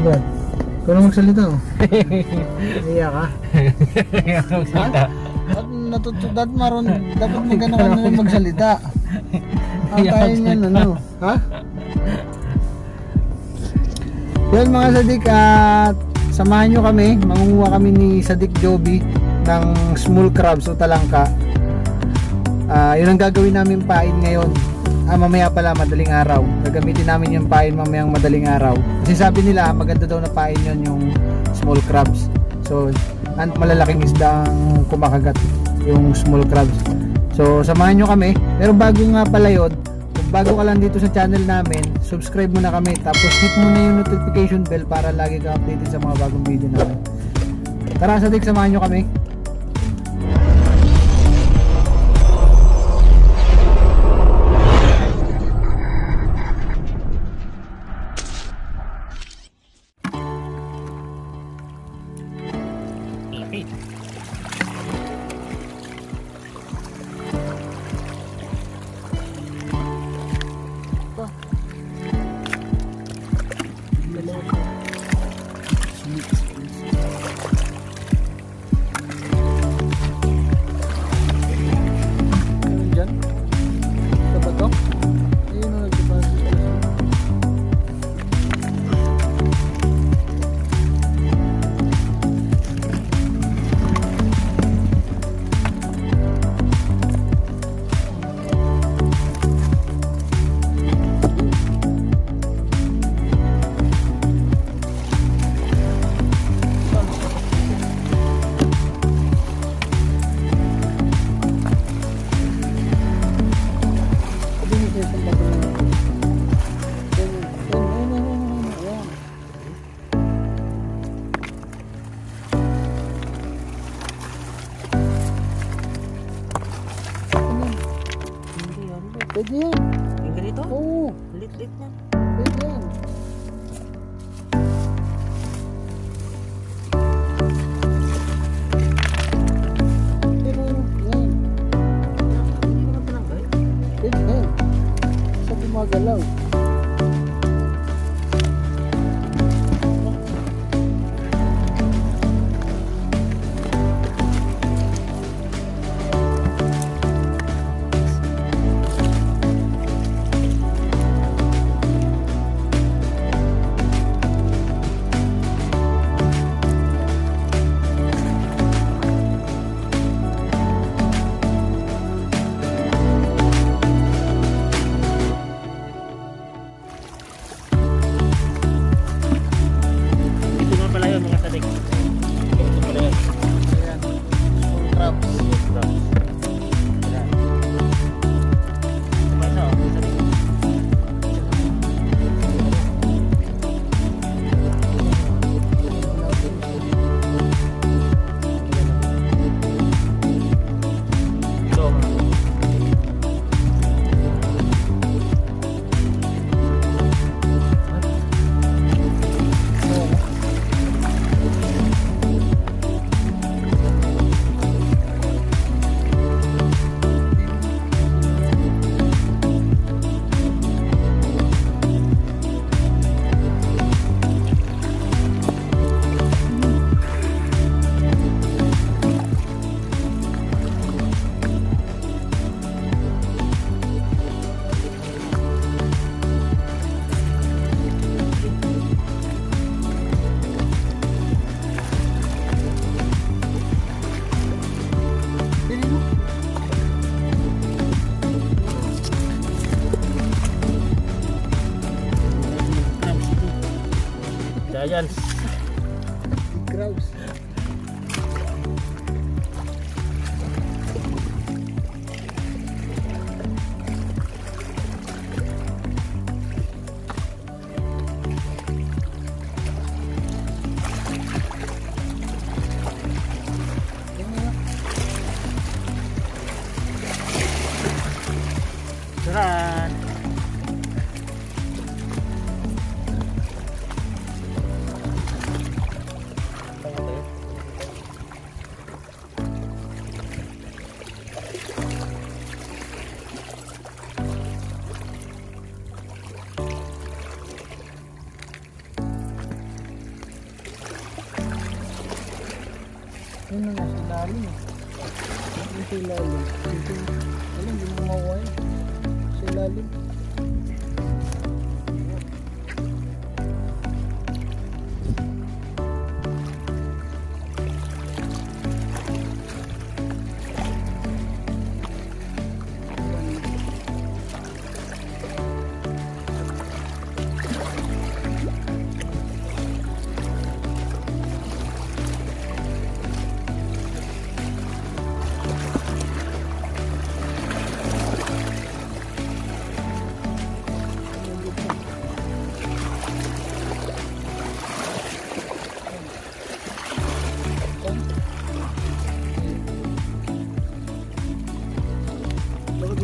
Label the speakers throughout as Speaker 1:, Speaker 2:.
Speaker 1: Ano ba? Ikaw na magsalita oh. Iya ka.
Speaker 2: Ha? Dapat natutunan maron, dapat magano ka na magsalita. Ang tayo niyan, ano? Ha? Yan mga sadik at samahan nyo kami. Mangunguha kami ni Sadik Joby ng small crabs o talangka. Ah, yun ang gagawin namin pain ngayon. Ah, mamaya pala madaling araw. Gagamitin namin yung pain mamayang madaling araw. Kasi sabi nila maganda daw na pain yun yung small crabs. So, ang malalaking isda ang kumakagat yung small crabs. So, samahan nyo kami. Pero bago nga pala yun, bago ka lang dito sa channel namin, subscribe mo na kami. Tapos hit mo na yung notification bell para lagi ka updated sa mga bagong video namin. Tara, sadik, samahan nyo kami.
Speaker 1: mean?
Speaker 2: Pwede yan.
Speaker 1: Yung ganito?
Speaker 2: Oo,
Speaker 1: Lit-lit niya.
Speaker 2: pwede yan. Pero, yan.
Speaker 1: Na.
Speaker 2: Pwede yan. Sa gumagalaw. Sa ilalim. Dito, alam, hindi mo yun. Sa.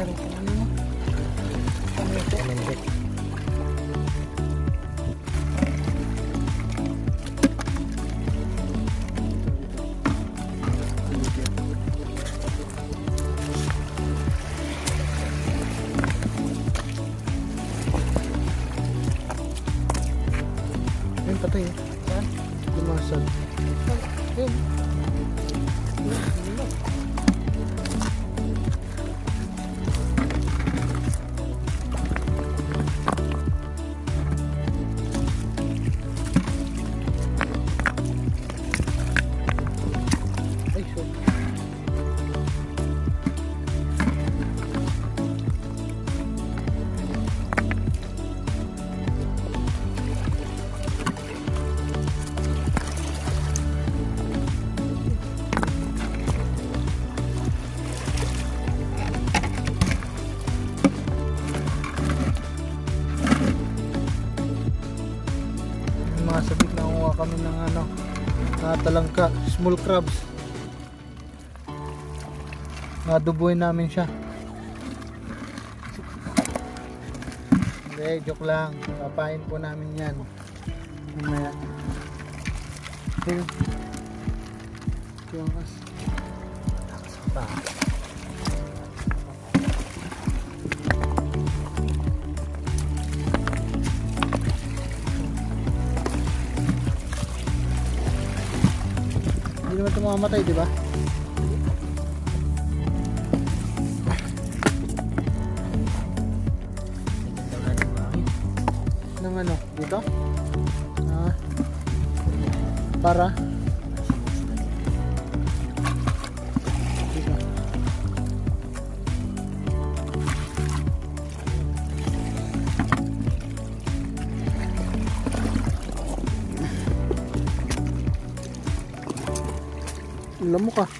Speaker 2: Meron kang ano mo? Ano ito? Ayun, patay eh. Saan? Lumasag. Ayun. Yung mga sabik na kuha kami ng ano, na talangka, small crabs. Nadubuhin namin siya. Hindi, joke lang. Papain po namin yan. Mamaya. Ito. Yung as. Pa. Mamamatay, di ba? Ng ano? Dito? Ah. Para? Lamok ah.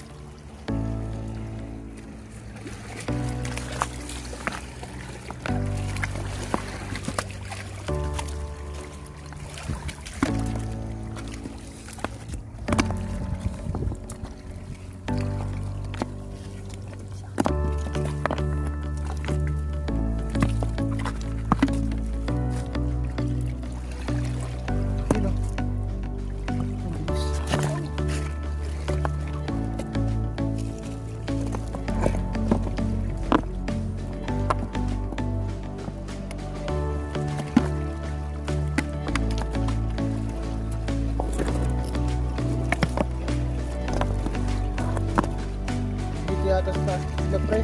Speaker 2: Dito yata sa taas sila pre.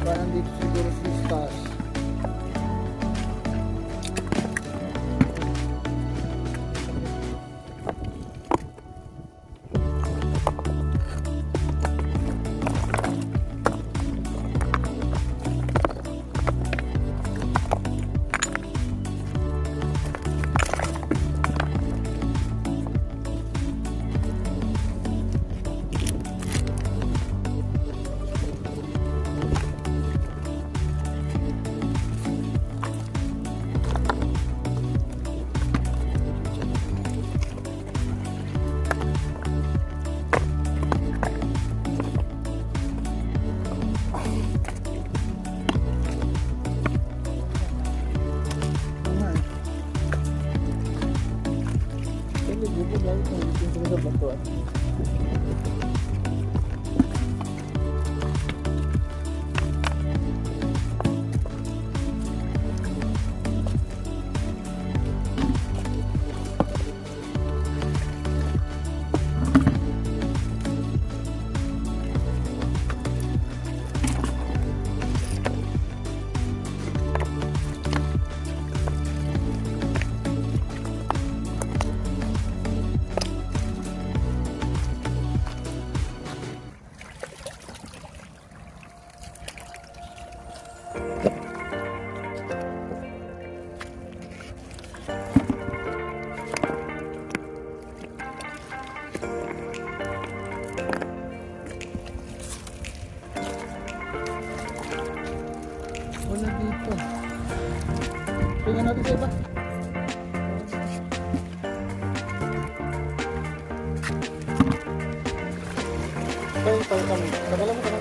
Speaker 2: Parang dito siguro sa Wala dito. Tingnan natin sa iba. Tayo, tayo kami. Tagalan mo, tagalan.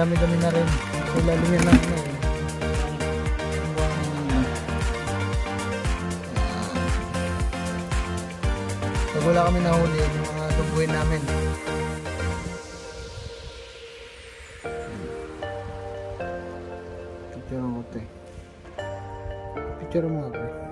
Speaker 2: Madami-dami na rin. So lalim yan na ano eh. Pag wala kami nahuli, yung mga dubuhin namin. Picture mo ito eh. Picture mo ako eh.